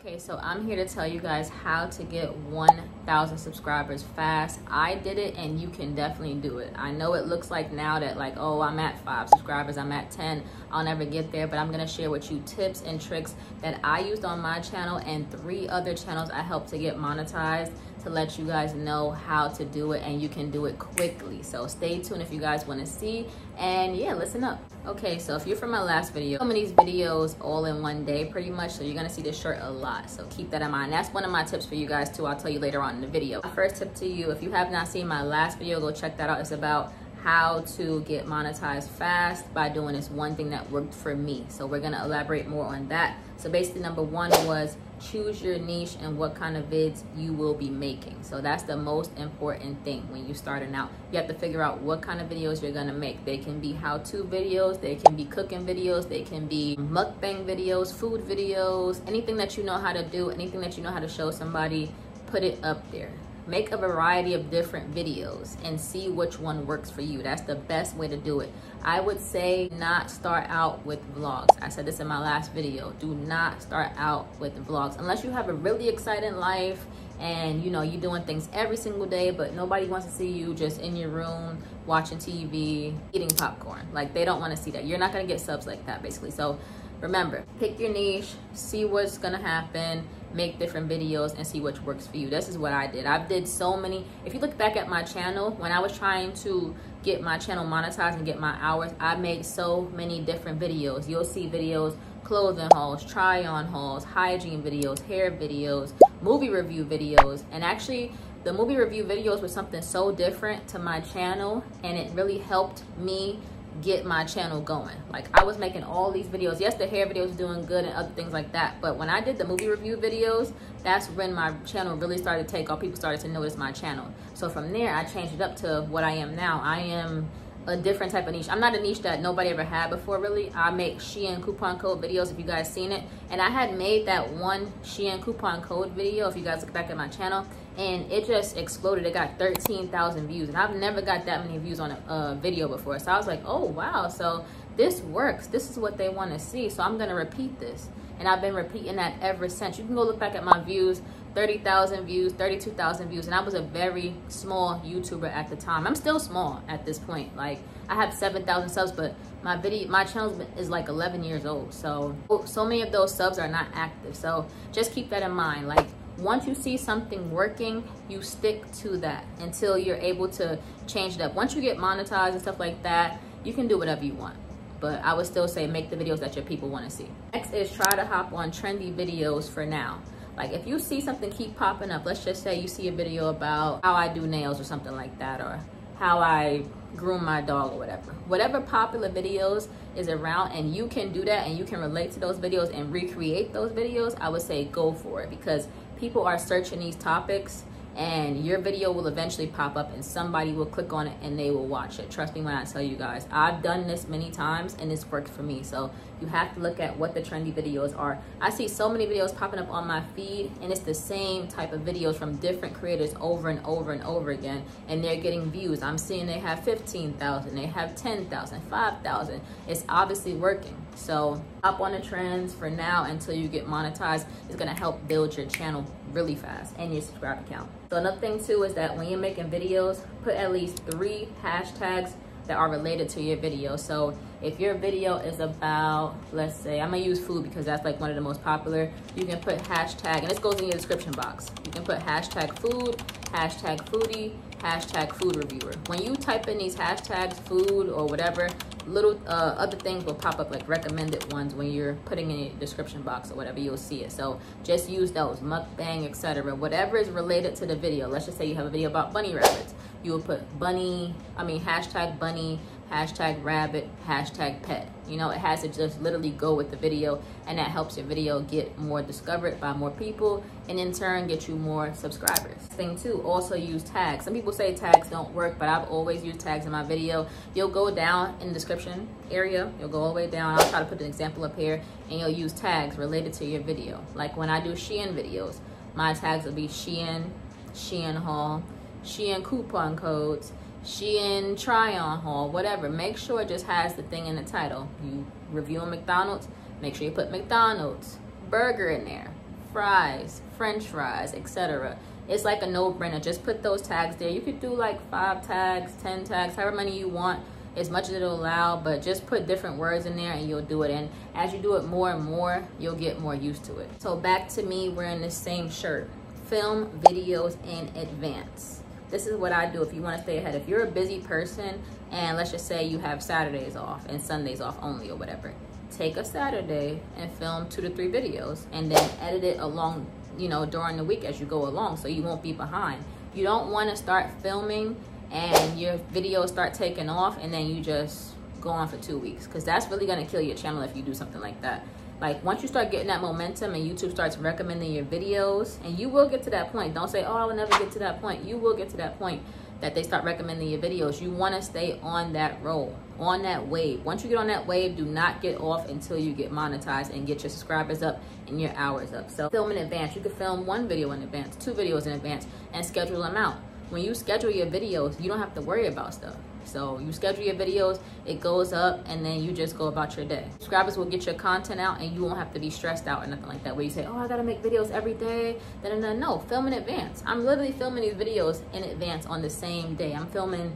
Okay, so I'm here to tell you guys how to get 1,000 subscribers fast. I did it and you can definitely do it. I know it looks like now that like, oh, I'm at five subscribers, I'm at 10, I'll never get there, but I'm gonna share with you tips and tricks that I used on my channel and three other channels I helped to get monetized to let you guys know how to do it and you can do it quickly. So stay tuned if you guys wanna see and yeah, listen up. Okay, so if you're from my last video, some of these videos all in one day pretty much, so you're gonna see this shirt a lot. So keep that in mind. That's one of my tips for you guys too. I'll tell you later on in the video. My first tip to you, if you have not seen my last video, go check that out. It's about how to get monetized fast by doing this one thing that worked for me. So we're gonna elaborate more on that. So basically number one was choose your niche and what kind of vids you will be making. So that's the most important thing when you're starting out. You have to figure out what kind of videos you're gonna make. They can be how-to videos, they can be cooking videos, they can be mukbang videos, food videos, anything that you know how to do, anything that you know how to show somebody, put it up there make a variety of different videos and see which one works for you. That's the best way to do it. I would say not start out with vlogs. I said this in my last video. Do not start out with vlogs unless you have a really exciting life and you know you're doing things every single day but nobody wants to see you just in your room watching TV eating popcorn like they don't want to see that you're not going to get subs like that basically so remember pick your niche see what's going to happen make different videos and see which works for you. This is what I did. I did so many. If you look back at my channel, when I was trying to get my channel monetized and get my hours, I made so many different videos. You'll see videos, clothing hauls, try on hauls, hygiene videos, hair videos, movie review videos. And actually, the movie review videos was something so different to my channel and it really helped me get my channel going. Like I was making all these videos. Yes, the hair videos doing good and other things like that. But when I did the movie review videos, that's when my channel really started to take off. People started to notice my channel. So from there, I changed it up to what I am now. I am a different type of niche. I'm not a niche that nobody ever had before, really. I make Shein coupon code videos if you guys seen it. And I had made that one Shein coupon code video, if you guys look back at my channel, and it just exploded. It got 13,000 views. And I've never got that many views on a, a video before. So I was like, oh, wow. So this works. This is what they want to see. So I'm going to repeat this. And I've been repeating that ever since. You can go look back at my views 30,000 views, 32,000 views, and I was a very small YouTuber at the time. I'm still small at this point. Like I have 7,000 subs, but my video, my channel is like 11 years old. So, so many of those subs are not active. So just keep that in mind. Like once you see something working, you stick to that until you're able to change it up. Once you get monetized and stuff like that, you can do whatever you want but I would still say make the videos that your people want to see. Next is try to hop on trendy videos for now. Like if you see something keep popping up, let's just say you see a video about how I do nails or something like that, or how I groom my dog or whatever. Whatever popular videos is around and you can do that and you can relate to those videos and recreate those videos, I would say go for it because people are searching these topics and your video will eventually pop up and somebody will click on it and they will watch it. Trust me when I tell you guys. I've done this many times and it's worked for me. So you have to look at what the trendy videos are. I see so many videos popping up on my feed and it's the same type of videos from different creators over and over and over again and they're getting views. I'm seeing they have 15,000, they have 10,000, 5,000. It's obviously working. So up on the trends for now until you get monetized is gonna help build your channel really fast and your subscriber count. So another thing too is that when you're making videos, put at least three hashtags that are related to your video. So if your video is about, let's say, I'm gonna use food because that's like one of the most popular, you can put hashtag, and this goes in your description box. You can put hashtag food, hashtag foodie, hashtag food reviewer. When you type in these hashtags, food or whatever, little uh, other things will pop up like recommended ones when you're putting in a description box or whatever, you'll see it. So just use those, mukbang, etc. Whatever is related to the video. Let's just say you have a video about bunny rabbits. You will put bunny, I mean hashtag bunny, hashtag rabbit, hashtag pet. You know, it has to just literally go with the video and that helps your video get more discovered by more people and in turn get you more subscribers. Thing two, also use tags. Some people say tags don't work, but I've always used tags in my video. You'll go down in the description area, you'll go all the way down. I'll try to put an example up here and you'll use tags related to your video. Like when I do Shein videos, my tags will be Shein, Shein haul, Shein coupon codes, She Shein try on haul, whatever. Make sure it just has the thing in the title. You review McDonald's, make sure you put McDonald's, burger in there, fries, french fries, etc. It's like a no-brainer. Just put those tags there. You could do like five tags, 10 tags, however many you want as much as it'll allow, but just put different words in there and you'll do it. And as you do it more and more, you'll get more used to it. So back to me wearing the same shirt. Film videos in advance. This is what I do if you want to stay ahead. If you're a busy person and let's just say you have Saturdays off and Sundays off only or whatever, take a Saturday and film two to three videos and then edit it along, you know, during the week as you go along so you won't be behind. You don't want to start filming and your videos start taking off and then you just go on for two weeks because that's really going to kill your channel if you do something like that like once you start getting that momentum and youtube starts recommending your videos and you will get to that point don't say oh i will never get to that point. You will get to that point that they start recommending your videos. You want to stay on that roll on that wave. Once you get on that wave do not get off until you get monetized and get your subscribers up and your hours up. So film in advance. You can film one video in advance two videos in advance and schedule them out. When you schedule your videos, you don't have to worry about stuff. So you schedule your videos, it goes up, and then you just go about your day. Subscribers will get your content out, and you won't have to be stressed out or nothing like that. Where you say, "Oh, I gotta make videos every day." Then, then no, film in advance. I'm literally filming these videos in advance on the same day. I'm filming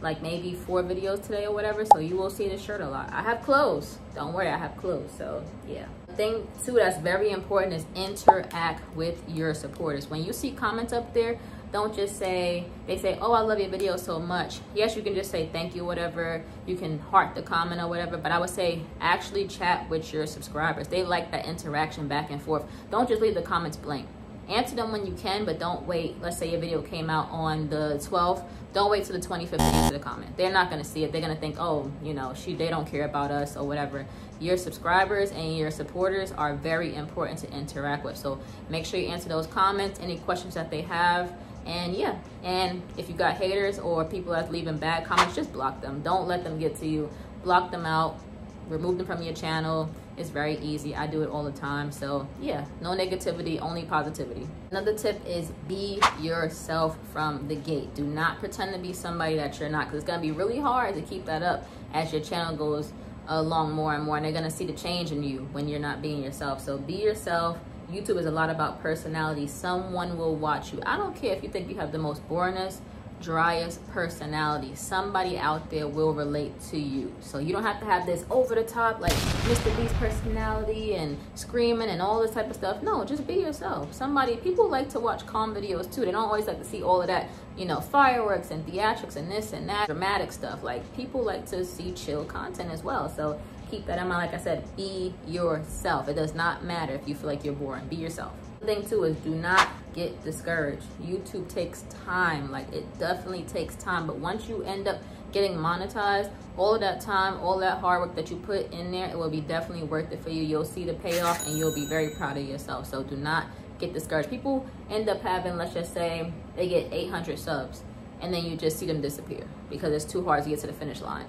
like maybe four videos today or whatever, so you will see the shirt a lot. I have clothes. Don't worry, I have clothes. So yeah. Thing too that's very important is interact with your supporters. When you see comments up there don't just say they say oh i love your video so much. Yes you can just say thank you whatever. You can heart the comment or whatever but i would say actually chat with your subscribers. They like that interaction back and forth. Don't just leave the comments blank. Answer them when you can but don't wait. Let's say your video came out on the 12th don't wait till the 25th to answer the comment. They're not going to see it. They're going to think oh you know she they don't care about us or whatever. Your subscribers and your supporters are very important to interact with. So make sure you answer those comments. Any questions that they have and yeah. And if you got haters or people that's leaving bad comments just block them. Don't let them get to you. Block them out. Remove them from your channel. It's very easy. I do it all the time. So yeah. No negativity only positivity. Another tip is be yourself from the gate. Do not pretend to be somebody that you're not because it's going to be really hard to keep that up as your channel goes along more and more and they're going to see the change in you when you're not being yourself. So be yourself YouTube is a lot about personality. Someone will watch you. I don't care if you think you have the most boringest, driest personality. Somebody out there will relate to you. So you don't have to have this over the top, like Mr. Beast personality and screaming and all this type of stuff. No, just be yourself. Somebody, people like to watch calm videos too. They don't always like to see all of that, you know, fireworks and theatrics and this and that, dramatic stuff. Like people like to see chill content as well. So keep that in mind. Like I said, be yourself. It does not matter if you feel like you're boring. Be yourself. The thing too is do not get discouraged. YouTube takes time. Like it definitely takes time. But once you end up getting monetized, all of that time, all that hard work that you put in there, it will be definitely worth it for you. You'll see the payoff and you'll be very proud of yourself. So do not get discouraged. People end up having, let's just say, they get 800 subs and then you just see them disappear because it's too hard to get to the finish line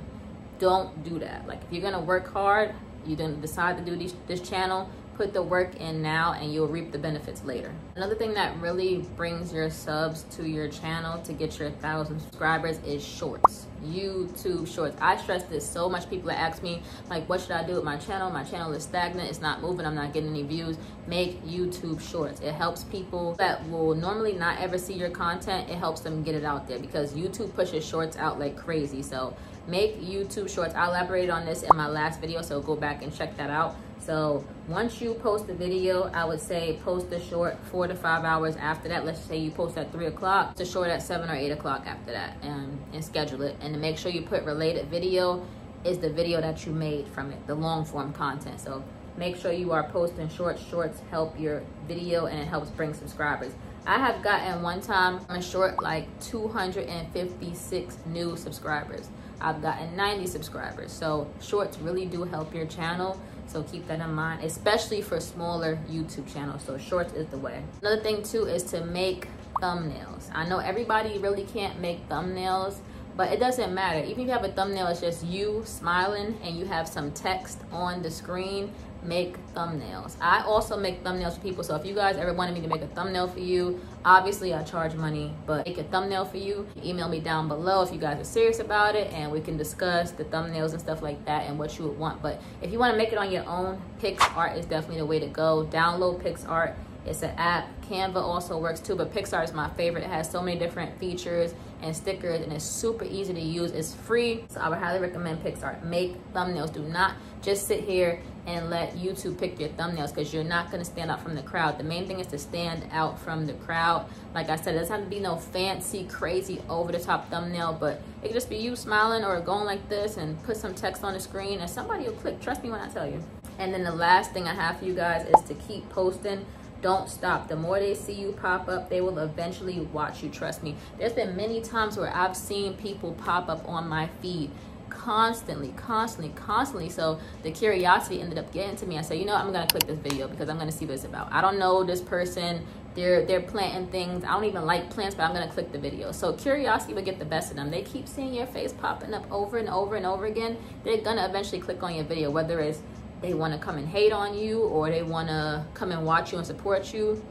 don't do that. Like if you're gonna work hard you're gonna decide to do this, this channel put the work in now and you'll reap the benefits later. Another thing that really brings your subs to your channel to get your thousand subscribers is shorts. Youtube shorts. I stress this so much. People ask me like what should i do with my channel? My channel is stagnant. It's not moving. I'm not getting any views. Make youtube shorts. It helps people that will normally not ever see your content. It helps them get it out there because youtube pushes shorts out like crazy. So make YouTube shorts. I elaborated on this in my last video, so go back and check that out. So once you post the video, I would say post the short four to five hours after that. Let's say you post at three o'clock, to short at seven or eight o'clock after that and, and schedule it. And to make sure you put related video is the video that you made from it, the long form content. So make sure you are posting short shorts help your video and it helps bring subscribers. I have gotten one time a short like 256 new subscribers. I've gotten 90 subscribers. So shorts really do help your channel. So keep that in mind, especially for smaller YouTube channels. So shorts is the way. Another thing too is to make thumbnails. I know everybody really can't make thumbnails, but it doesn't matter. Even if you have a thumbnail, it's just you smiling and you have some text on the screen make thumbnails. I also make thumbnails for people. So if you guys ever wanted me to make a thumbnail for you, obviously I charge money, but make a thumbnail for you, email me down below if you guys are serious about it and we can discuss the thumbnails and stuff like that and what you would want. But if you want to make it on your own, PicsArt is definitely the way to go. Download PicsArt It's an app. Canva also works too, but PicsArt is my favorite. It has so many different features and stickers and it's super easy to use. It's free, so I would highly recommend PicsArt. Make thumbnails. Do not just sit here and let YouTube pick your thumbnails because you're not going to stand out from the crowd. The main thing is to stand out from the crowd. Like I said, it doesn't have to be no fancy, crazy, over-the-top thumbnail, but it could just be you smiling or going like this and put some text on the screen and somebody will click. Trust me when I tell you. And then the last thing I have for you guys is to keep posting don't stop the more they see you pop up they will eventually watch you trust me there's been many times where i've seen people pop up on my feed constantly, constantly, constantly. So the curiosity ended up getting to me. I said, you know, I'm gonna click this video because I'm gonna see what it's about. I don't know this person. They're they're planting things. I don't even like plants, but I'm gonna click the video. So curiosity would get the best of them. They keep seeing your face popping up over and over and over again. They're gonna eventually click on your video, whether it's they want to come and hate on you or they want to come and watch you and support you.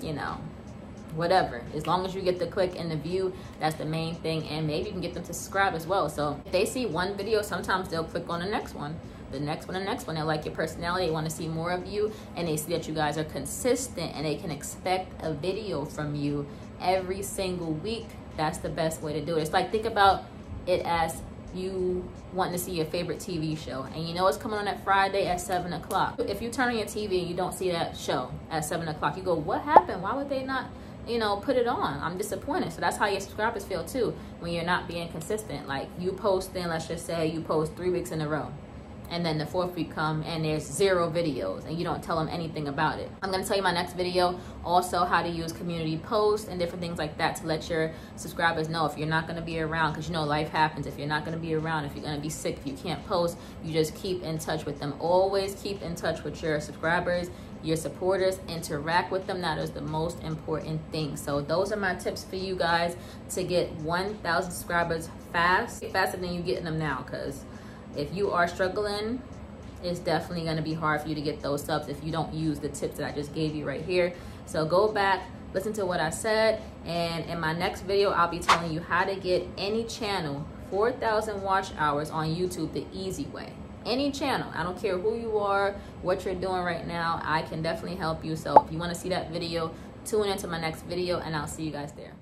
You know, whatever. As long as you get the click and the view that's the main thing and maybe you can get them to subscribe as well. So if they see one video sometimes they'll click on the next one the next one the next one. They like your personality they want to see more of you and they see that you guys are consistent and they can expect a video from you every single week. That's the best way to do it. It's like think about it as you wanting to see your favorite TV show and you know it's coming on that Friday at 7 o'clock. If you turn on your TV and you don't see that show at 7 o'clock, you go, what happened? Why would they not you know, put it on. I'm disappointed. So that's how your subscribers feel too when you're not being consistent. Like you post then let's just say you post three weeks in a row. And then the fourth week come and there's zero videos and you don't tell them anything about it. I'm gonna tell you my next video also how to use community posts and different things like that to let your subscribers know if you're not gonna be around because you know life happens. If you're not gonna be around, if you're gonna be sick, if you can't post, you just keep in touch with them. Always keep in touch with your subscribers your supporters, interact with them. That is the most important thing. So those are my tips for you guys to get 1,000 subscribers fast, faster than you getting them now. Because if you are struggling, it's definitely going to be hard for you to get those subs if you don't use the tips that I just gave you right here. So go back, listen to what I said, and in my next video, I'll be telling you how to get any channel 4,000 watch hours on YouTube the easy way any channel. I don't care who you are, what you're doing right now. I can definitely help you. So if you want to see that video, tune into my next video and I'll see you guys there.